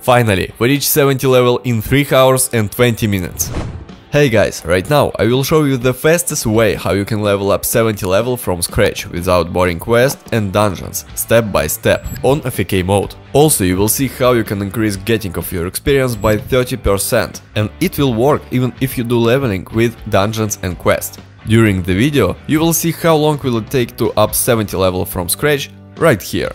Finally, we reached 70 level in 3 hours and 20 minutes. Hey guys, right now I will show you the fastest way how you can level up 70 level from scratch without boring quests and dungeons, step by step, on AFK mode. Also you will see how you can increase getting of your experience by 30% and it will work even if you do leveling with dungeons and quests. During the video you will see how long will it take to up 70 level from scratch right here.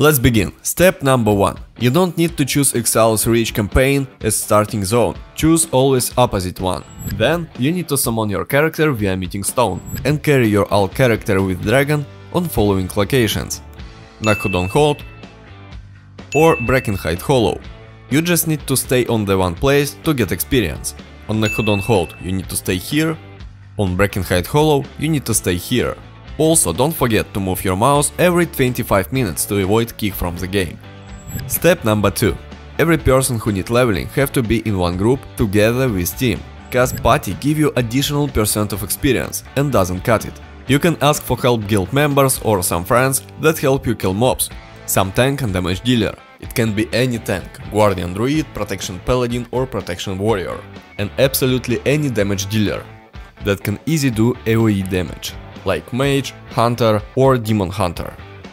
Let's begin. Step number 1. You don't need to choose Exile's Reach campaign as starting zone, choose always opposite one. Then you need to summon your character via Meeting Stone and carry your alt character with dragon on following locations. Nokhudon Hold or Brackenhide Hollow. You just need to stay on the one place to get experience. On Nokhudon Hold you need to stay here, on Brackenhide Hollow you need to stay here. Also, don't forget to move your mouse every 25 minutes to avoid kick from the game. Step number 2. Every person who need leveling have to be in one group together with team, cause party give you additional percent of experience and doesn't cut it. You can ask for help guild members or some friends that help you kill mobs, some tank and damage dealer. It can be any tank, guardian druid, protection paladin or protection warrior, and absolutely any damage dealer that can easy do AoE damage like Mage, Hunter or Demon Hunter.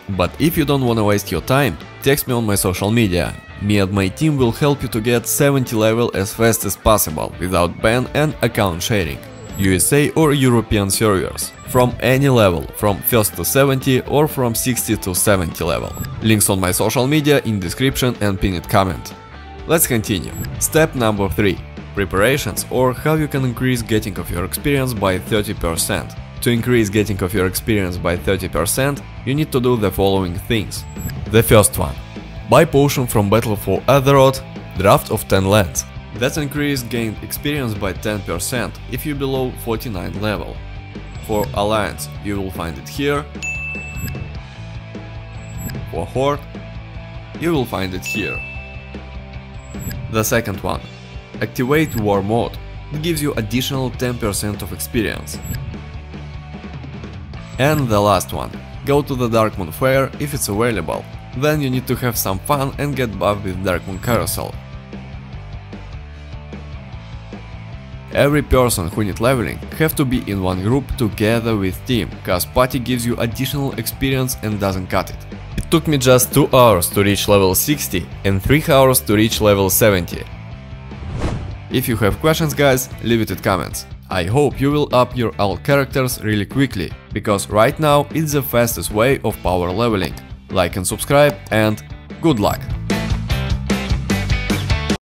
But if you don't wanna waste your time, text me on my social media. Me and my team will help you to get 70 level as fast as possible without ban and account sharing. USA or European servers, from any level, from 1st to 70 or from 60 to 70 level. Links on my social media in description and pinned comment. Let's continue. Step number 3. Preparations or how you can increase getting of your experience by 30%. To increase getting of your experience by 30%, you need to do the following things. The first one. Buy potion from Battle for Azeroth, draft of 10 lands. That increase gained experience by 10% if you below 49 level. For Alliance, you will find it here. For Horde, you will find it here. The second one. Activate War Mode. It gives you additional 10% of experience. And the last one. Go to the Darkmoon Faire if it's available. Then you need to have some fun and get buffed with Darkmoon Carousel. Every person who need leveling have to be in one group together with team, cause party gives you additional experience and doesn't cut it. It took me just 2 hours to reach level 60 and 3 hours to reach level 70. If you have questions guys, leave it in comments. I hope you will up your alt characters really quickly, because right now it's the fastest way of power leveling. Like and subscribe and good luck!